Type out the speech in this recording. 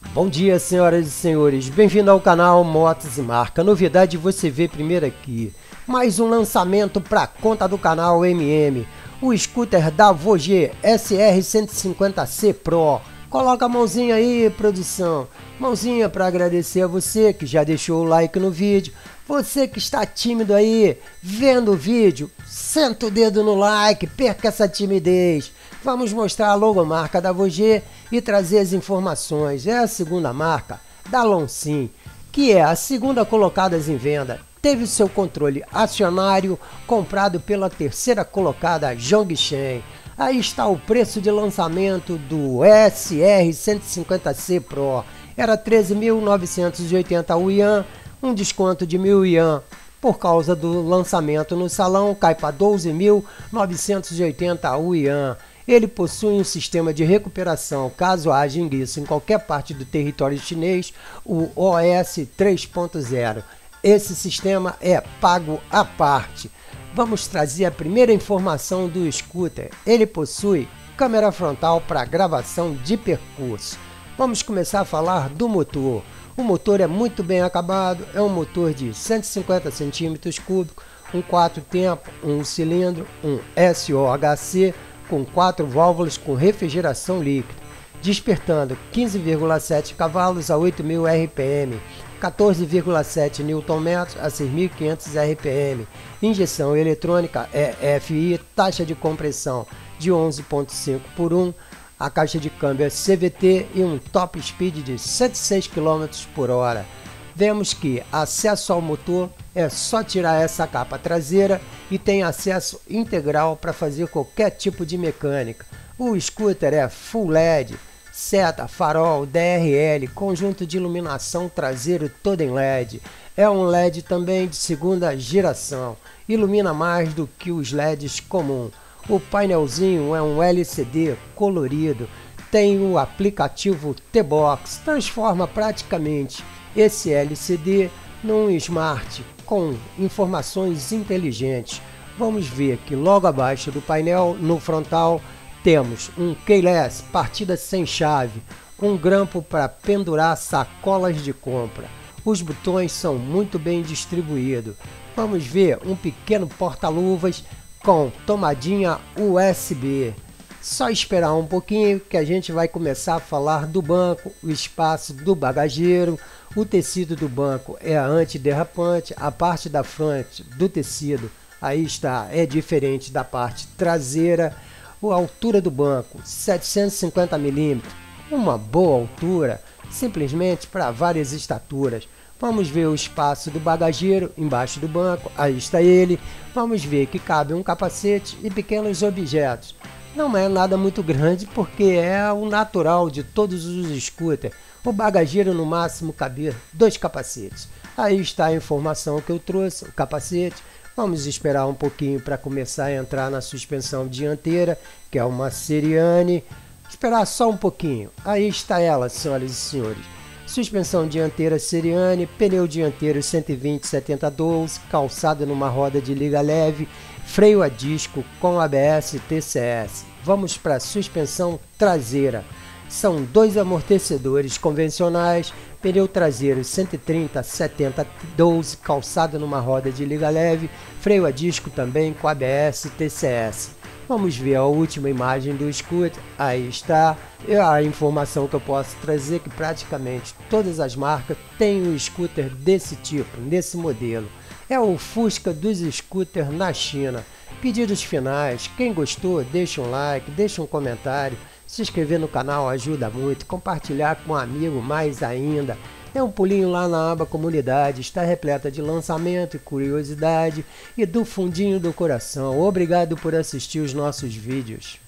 Bom dia, senhoras e senhores. Bem-vindo ao canal Motos e Marca. Novidade você vê primeiro aqui. Mais um lançamento para conta do canal MM. O scooter da Vogue SR150C Pro. Coloca a mãozinha aí, produção. Mãozinha para agradecer a você que já deixou o like no vídeo. Você que está tímido aí, vendo o vídeo, senta o dedo no like, perca essa timidez. Vamos mostrar a logomarca da Vogue e trazer as informações. É a segunda marca da Lonsim, que é a segunda colocada em venda. Teve seu controle acionário comprado pela terceira colocada Zhongshan. Aí está o preço de lançamento do SR 150C Pro. Era 13.980 yuan, um desconto de 1.000 yuan por causa do lançamento no salão, cai para 12.980 yuan. Ele possui um sistema de recuperação caso haja ingresso em qualquer parte do território chinês, o OS 3.0. Esse sistema é pago à parte. Vamos trazer a primeira informação do scooter. Ele possui câmera frontal para gravação de percurso. Vamos começar a falar do motor. O motor é muito bem acabado, é um motor de 150 centímetros cúbicos, um 4 tempo, um cilindro, um SOHC com quatro válvulas com refrigeração líquida, despertando 15,7 cavalos a 8.000 RPM, 14,7 Nm a 6.500 RPM, injeção eletrônica EFI, taxa de compressão de 11.5 por 1, a caixa de câmbio é CVT e um top speed de 106 km por hora. Vemos que acesso ao motor é só tirar essa capa traseira e tem acesso integral para fazer qualquer tipo de mecânica. O scooter é full LED, seta, farol, DRL, conjunto de iluminação traseiro todo em LED. É um LED também de segunda geração, ilumina mais do que os LEDs comum. O painelzinho é um LCD colorido, tem o aplicativo T-Box, transforma praticamente esse LCD num smart com informações inteligentes. Vamos ver que logo abaixo do painel, no frontal, temos um keyless, partida sem chave, um grampo para pendurar sacolas de compra. Os botões são muito bem distribuídos. Vamos ver um pequeno porta-luvas com tomadinha USB. Só esperar um pouquinho que a gente vai começar a falar do banco, o espaço do bagageiro, o tecido do banco é antiderrapante, a parte da frente do tecido, aí está, é diferente da parte traseira. A altura do banco, 750 milímetros, uma boa altura, simplesmente para várias estaturas. Vamos ver o espaço do bagageiro embaixo do banco, aí está ele. Vamos ver que cabe um capacete e pequenos objetos. Não é nada muito grande porque é o natural de todos os scooters o bagageiro no máximo cabia dois capacetes. Aí está a informação que eu trouxe, o capacete. Vamos esperar um pouquinho para começar a entrar na suspensão dianteira, que é uma Seriane. Esperar só um pouquinho. Aí está ela, senhoras e senhores. Suspensão dianteira Seriane, pneu dianteiro 120 70 12, calçado numa roda de liga leve, freio a disco com ABS TCS. Vamos para a suspensão traseira. São dois amortecedores convencionais, pneu traseiro 130 70 12, calçado numa roda de liga leve, freio a disco também com ABS TCS. Vamos ver a última imagem do scooter. Aí está a informação que eu posso trazer é que praticamente todas as marcas têm um scooter desse tipo, nesse modelo. É o Fusca dos scooters na China. Pedidos finais. Quem gostou, deixa um like, deixa um comentário. Se inscrever no canal ajuda muito. Compartilhar com um amigo mais ainda. É um pulinho lá na aba comunidade. Está repleta de lançamento e curiosidade. E do fundinho do coração. Obrigado por assistir os nossos vídeos.